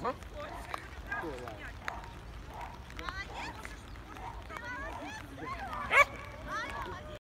什么